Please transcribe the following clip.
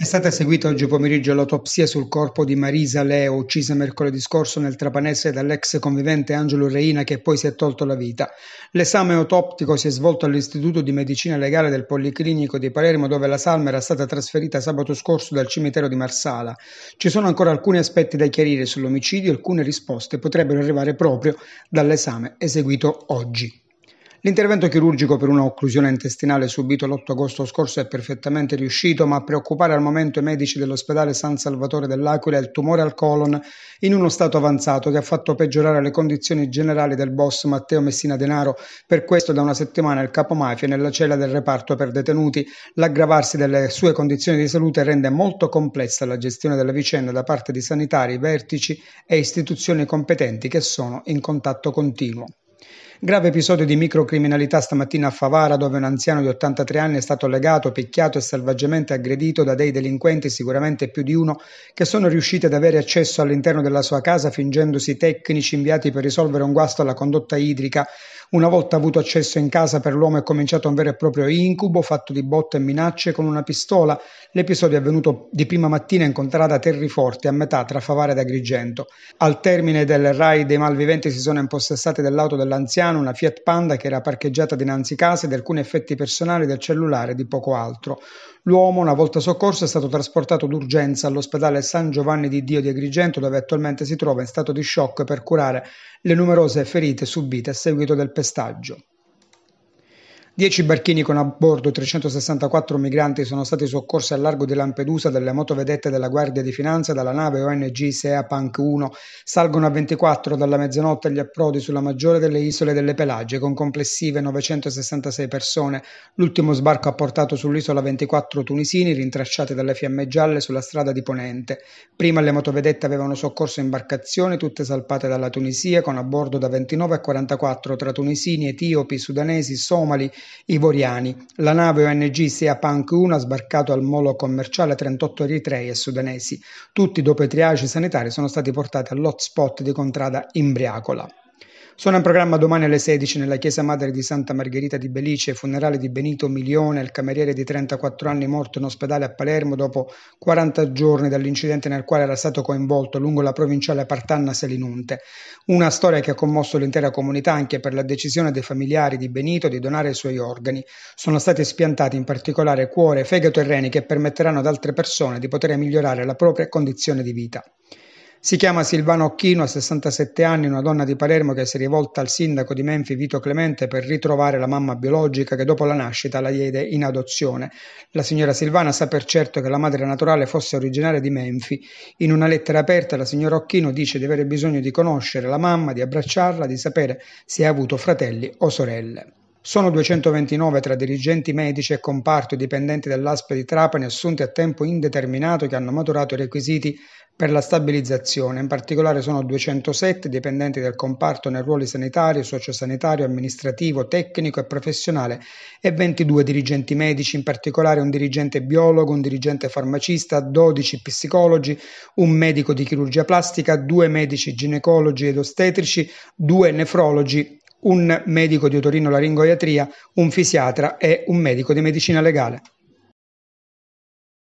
È stata eseguita oggi pomeriggio l'autopsia sul corpo di Marisa Leo, uccisa mercoledì scorso nel Trapanese dall'ex convivente Angelo Reina che poi si è tolto la vita. L'esame autoptico si è svolto all'Istituto di Medicina Legale del Policlinico di Palermo dove la salma era stata trasferita sabato scorso dal cimitero di Marsala. Ci sono ancora alcuni aspetti da chiarire sull'omicidio e alcune risposte potrebbero arrivare proprio dall'esame eseguito oggi. L'intervento chirurgico per una occlusione intestinale subito l'8 agosto scorso è perfettamente riuscito, ma a preoccupare al momento i medici dell'ospedale San Salvatore dell'Aquila è il tumore al colon in uno stato avanzato che ha fatto peggiorare le condizioni generali del boss Matteo Messina Denaro. Per questo da una settimana il capomafia è nella cella del reparto per detenuti. L'aggravarsi delle sue condizioni di salute rende molto complessa la gestione della vicenda da parte di sanitari, vertici e istituzioni competenti che sono in contatto continuo. Grave episodio di microcriminalità stamattina a Favara dove un anziano di 83 anni è stato legato, picchiato e selvaggiamente aggredito da dei delinquenti, sicuramente più di uno, che sono riusciti ad avere accesso all'interno della sua casa fingendosi tecnici inviati per risolvere un guasto alla condotta idrica una volta avuto accesso in casa per l'uomo è cominciato un vero e proprio incubo fatto di botte e minacce con una pistola. L'episodio è avvenuto di prima mattina in contrada Terriforte a metà tra Favara ed Agrigento. Al termine del raid i malviventi si sono impossessati dell'auto dell'anziano, una Fiat Panda che era parcheggiata dinanzi casa ed alcuni effetti personali del cellulare e di poco altro. L'uomo, una volta soccorso, è stato trasportato d'urgenza all'ospedale San Giovanni di Dio di Agrigento, dove attualmente si trova in stato di shock per curare le numerose ferite subite a seguito del pestaggio. 10 barchini con a bordo 364 migranti sono stati soccorsi al largo di Lampedusa dalle motovedette della Guardia di Finanza dalla nave ONG Sea Punk 1. Salgono a 24 dalla mezzanotte gli approdi sulla maggiore delle isole delle Pelagie con complessive 966 persone. L'ultimo sbarco ha portato sull'isola 24 tunisini rintracciati dalle fiamme gialle sulla strada di Ponente. Prima le motovedette avevano soccorso imbarcazioni tutte salpate dalla Tunisia con a bordo da 29 a 44 tra tunisini, etiopi, sudanesi, somali, ivoriani. La nave ONG Sea Punk 1 ha sbarcato al molo commerciale 38 eritrei e sudanesi. Tutti, dopo i triagi sanitari, sono stati portati all'hotspot di Contrada Imbriacola. Sono in programma domani alle 16 nella chiesa madre di Santa Margherita di Belice, funerale di Benito Milione, il cameriere di 34 anni morto in ospedale a Palermo dopo 40 giorni dall'incidente nel quale era stato coinvolto lungo la provinciale Partanna Selinunte. Una storia che ha commosso l'intera comunità anche per la decisione dei familiari di Benito di donare i suoi organi. Sono stati spiantati in particolare cuore, fegato e reni che permetteranno ad altre persone di poter migliorare la propria condizione di vita. Si chiama Silvana Occhino, ha 67 anni, una donna di Palermo che si è rivolta al sindaco di Menfi Vito Clemente per ritrovare la mamma biologica che dopo la nascita la diede in adozione. La signora Silvana sa per certo che la madre naturale fosse originaria di Menfi. In una lettera aperta la signora Occhino dice di avere bisogno di conoscere la mamma, di abbracciarla, di sapere se ha avuto fratelli o sorelle. Sono 229 tra dirigenti medici e comparto dipendenti dell'ASP di Trapani assunti a tempo indeterminato che hanno maturato i requisiti per la stabilizzazione. In particolare sono 207 dipendenti del comparto nei ruoli sanitario, sociosanitario, amministrativo, tecnico e professionale e 22 dirigenti medici, in particolare un dirigente biologo, un dirigente farmacista, 12 psicologi, un medico di chirurgia plastica, due medici ginecologi ed ostetrici, due nefrologi, un medico di otorino laringoiatria, un fisiatra e un medico di medicina legale.